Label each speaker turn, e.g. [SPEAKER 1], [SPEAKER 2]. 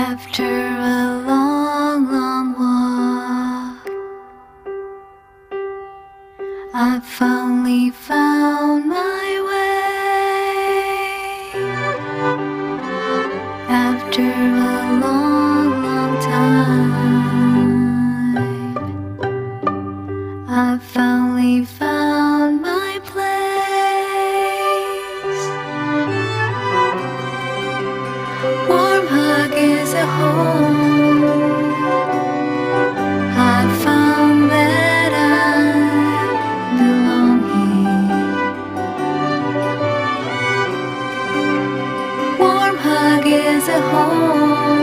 [SPEAKER 1] After a long, long walk, I finally found my way. After a long, long time, I finally found a home. I found that I belong here. Warm hug is a home.